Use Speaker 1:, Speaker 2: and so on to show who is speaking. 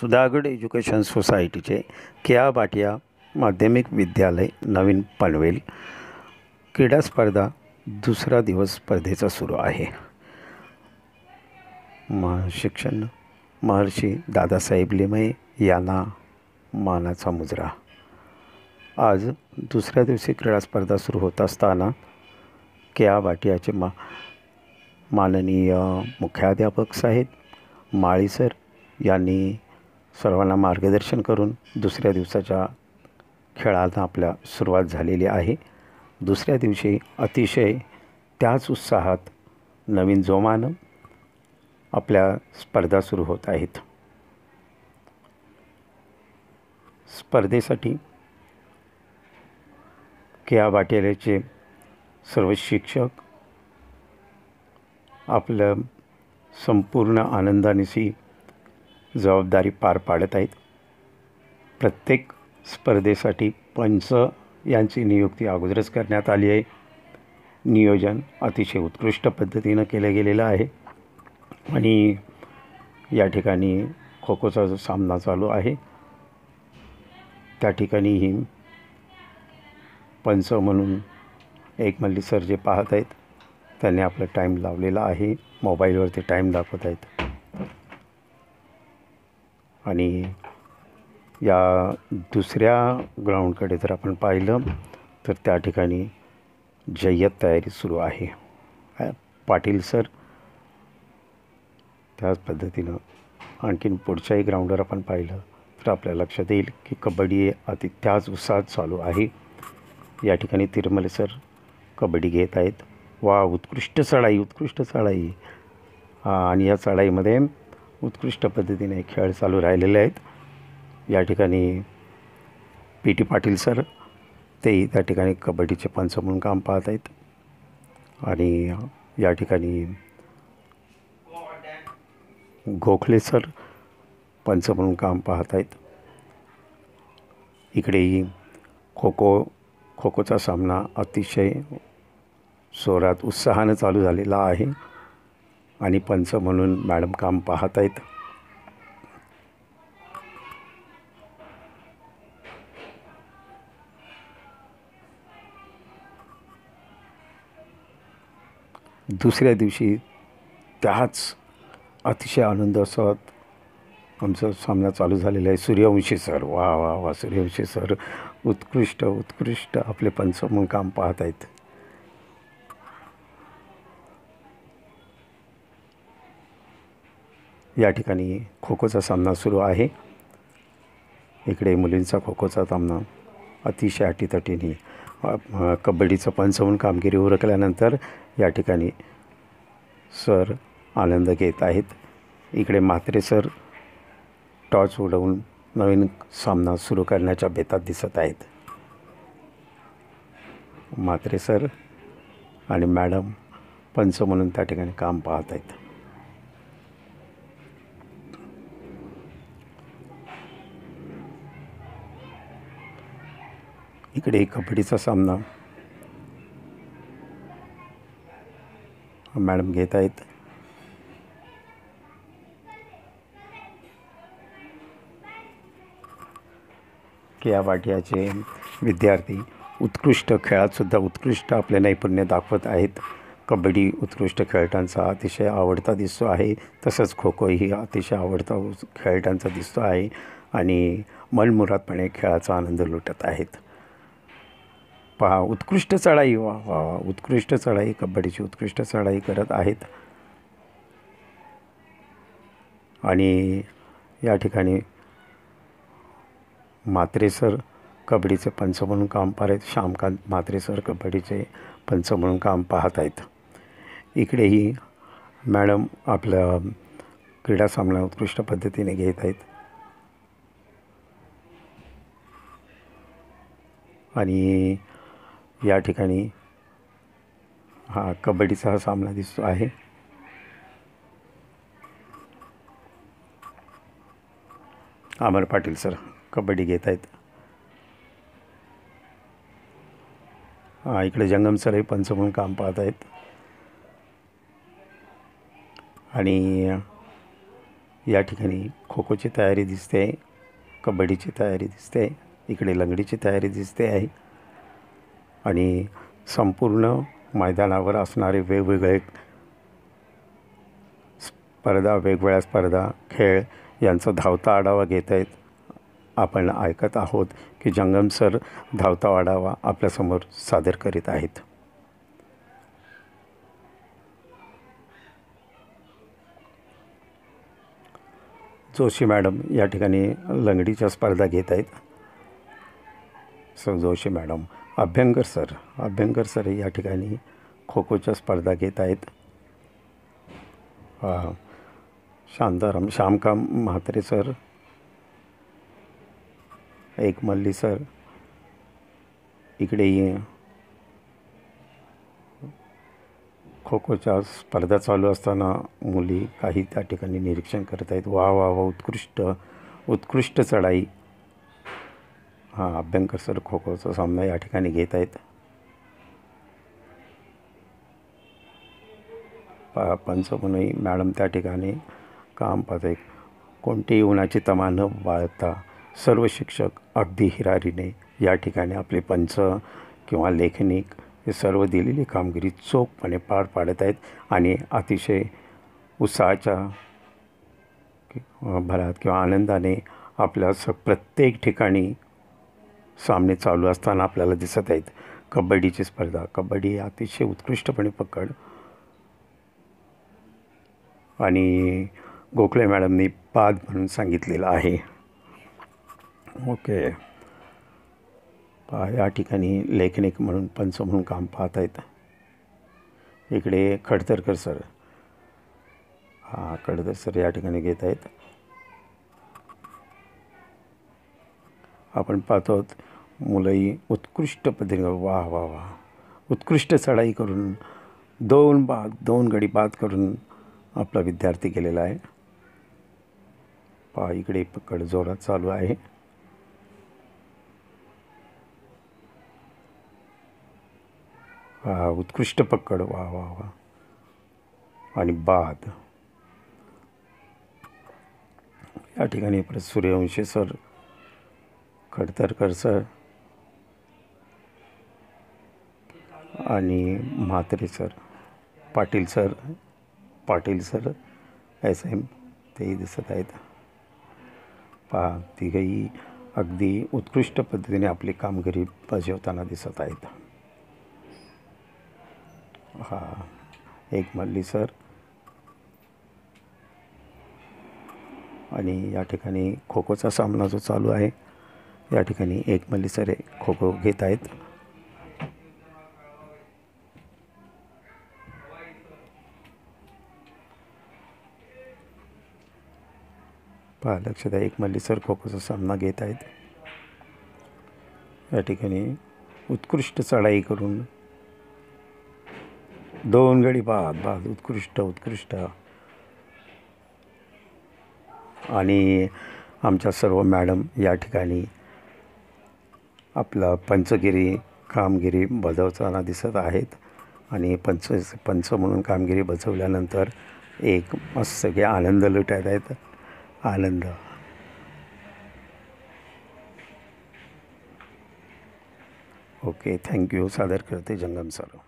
Speaker 1: Sudhagad education सोसायटीचे केया बाटिया माध्यमिक विद्यालय नवीन पनवेल क्रीडा स्पर्धा दुसरा दिवस स्पर्धेचा सुरू आहे. महा शिक्षण महर्षी दादासाहेब लिमये यांना मानाचा मुजरा. आज दुसऱ्या दिवशी क्रीडा स्पर्धा सुरू होत असताना केया बाटियाचे मा माननीय मुख्याध्यापक साहेब माळी सर यांनी सर्वांना मार्गदर्शन करून दुसऱ्या दिवसाच्या खेळाला आपल्या सुरुवात झालेली आहे. दुसऱ्या दिवशी अतिशय त्याच उत्साहात नवीन जोमानं आपल्या स्पर्धा सुरू होत आहेत. स्पर्धेसाठी केआ बाटेलेचे सर्व शिक्षक आपलं संपूर्ण आनंदानिशी जबाबदारी पार पाडत आहेत. प्रत्येक स्पर्धेसाठी पंच यांची नियुक्ती अगोदरच करण्यात आली आहे. नियोजन अतिशय उत्कृष्ट पद्धतीनं केलं गेलेलं आहे. आणि या ठिकाणी खो खोचा जो सामना चालू आहे. त्या ठिकाणीही पंच म्हणून एक मल्ली सर जे पाहत आहेत त्यांनी आपला टाईम लावलेला आहे. मोबाईलवरती टाईम दाखवत आहेत. आणि या दुसऱ्या ग्राउंडकडे जर आपण पाहिलं तर त्या ठिकाणी जय्यत तयारी सुरू आहे. पाटील सर त्याच पद्धतीनं आणखीन पुढच्याही ग्राउंडवर आपण पाहिलं तर आपल्या लक्षात येईल की कबड्डी अति त्याच उत्साहात चालू आहे. या ठिकाणी तिरमले सर कबड्डी घेत आहेत. वा उत्कृष्ट चढाई उत्कृष्ट चढाई. आणि या चढाईमध्ये उत्कृष्ट पद्धतीने खेळ चालू राहिलेले आहेत. या ठिकाणी पी टी पाटील सर तेही त्या ठिकाणी कबड्डीचे पंच म्हणून काम पाहत आहेत. आणि या ठिकाणी गोखले सर पंच म्हणून काम पाहत आहेत. इकडेही खो खो खो खोचा सामना अतिशय जोरात उत्साहानं चालू झालेला आहे. आणि पंच म्हणून मॅडम काम पाहत आहेत दुसऱ्या दिवशी त्याच अतिशय आनंद आमचा सामना चालू झालेला आहे. सूर्यवंशी सर वा वा वा सूर्यवंशी सर उत्कृष्ट उत्कृष्ट आपले पंच म्हणून काम पाहत आहेत या ठिकाणी खो खोचा सामना सुरू आहे. इकडे मुलींचा खो खोचा सामना अतिशय अटीतटीने कबड्डीचं पंचवून कामगिरी उरकल्यानंतर या ठिकाणी सर आनंद घेत आहेत. इकडे म्हात्रे सर टॉर्च उडवून नवीन सामना सुरू करण्याच्या बेतात दिसत आहेत. म्हात्रे सर आणि मॅडम पंच म्हणून त्या ठिकाणी काम पाहत आहेत. इकडे कबड्डीचा सामना. मॅडम घेत आहेत. या वाटियाचे विद्यार्थी उत्कृष्ट खेळातसुद्धा उत्कृष्ट आपले नैपुण्य दाखवत आहेत. कबड्डी उत्कृष्ट खेळटांचा अतिशय आवडता दिसतो आहे. तसंच खो खोही अतिशय आवडता खेळटांचा दिसतो आहे. आणि मनमुरादपणे खेळाचा आनंद लुटत आहेत. पहा उत्कृष्ट चढाई वा वा वा उत्कृष्ट चढाई कबड्डीची उत्कृष्ट चढाई करत आहेत. आणि या ठिकाणी मात्रेसर कबड्डीचे पंच म्हणून काम पाहत श्यामकांत म्हात्रे सर कबड्डीचे पंच म्हणून काम पाहत आहेत. इकडेही मॅडम आपल्या क्रीडा सामना उत्कृष्ट पद्धतीने घेत आहेत. आणि या ठिकाणी हा कबड्डीचा हा सामना दिसतो आहे. अमर पाटील सर कबड्डी घेत आहेत. हां इकडे जंगम सरही पंच म्हणून काम पाहत आहेत. आणि या ठिकाणी खो खोची तयारी दिसते कबड्डीची तयारी दिसते इकडे लंगडीची तयारी दिसते आहे. आणि संपूर्ण मैदानावर असणारे वेगवेगळे स्पर्धा वेगवेगळ्या स्पर्धा खेळ यांचा धावता आढावा घेत आहेत. आपण ऐकत आहोत की जंगम सर धावता आढावा आपल्यासमोर सादर करीत आहेत. जोशी मॅडम या ठिकाणी लंगडीच्या स्पर्धा घेत आहेत. Sir Joshi madam Abhyankar sir Abhyankar sir या ठिकाणी खो खोच्या स्पर्धा घेत आहेत. शांताराम श्यामकाम म्हात्रे सर एक मल्ली सर इकडे खो खोच्या स्पर्धा चालू असताना मुली काही त्या ठिकाणी निरीक्षण करत आहेत. वा वा वा उत्कृष्ट उत्कृष्ट चढाई. हा अभ्यंकर सर खो खोचा सामना या ठिकाणी घेत आहेत. पा पंचमुनई मॅडम त्या ठिकाणी काम पाहते कोणतीही उन्हाची तमा न बाळगता सर्व शिक्षक अगदी हिरारीने या ठिकाणी आपले पंच किंवा लेखनिक हे सर्व दिलेली कामगिरी चोखपणे पार पाडत आहेत आणि अतिशय उत्साहाच्या भरात किंवा आनंदाने आपल्या स प्रत्येक ठिकाणी सामने चालू असताना आपल्याला दिसत आहेत. कबड्डीची स्पर्धा. कबड्डी अतिशय उत्कृष्टपणे पकड. आणि गोखले मॅडमनी पाद म्हणून सांगितलेलं आहे. ओके. पहा या ठिकाणी लेखनिक म्हणून पंच म्हणून काम पाहत आहेत. इकडे खडतरकर सर. हां खडतर सर या ठिकाणी घेत आहेत. आपण पाहतो आहोत मुलंही उत्कृष्ट पद्धतीने वा वा वा. उत्कृष्ट चढाई करून दोन बाद दोन गडी बाद करून आपला विद्यार्थी गेलेला आहे. पहा इकडे पकड जोरात चालू आहे. हा उत्कृष्ट पकड. वा वा वा. आणि बाद. या ठिकाणी परत सूर्यवंशी सर खडतरकर सर आणि Mhatre sir Patil sir Patil sir S M तेही दिसत आहेत. पहा तिघही अगदी उत्कृष्ट पद्धतीने आपली कामगिरी बजावताना दिसत आहेत. हा एक मल्ली सर. आणि या ठिकाणी खो खोचा सामना जो चालू आहे या ठिकाणी एक मल्ली सर हे खो खो घेत आहेत. पहा लक्ष द्या एक मल्ली खोखोचा सामना घेत आहेत. या ठिकाणी उत्कृष्ट चढाई करून दोन गडी बाद बाद उत्कृष्ट उत्कृष्ट. आणि आमच्या सर्व मॅडम या ठिकाणी आपलं पंचगिरी कामगिरी बजावताना दिसत आहेत. आणि पंच पंच म्हणून कामगिरी बजावल्यानंतर एक मस्त सगळे आनंद लुटत आहेत. आनंद. ओके थँक्यू सादर करते जंगम सर.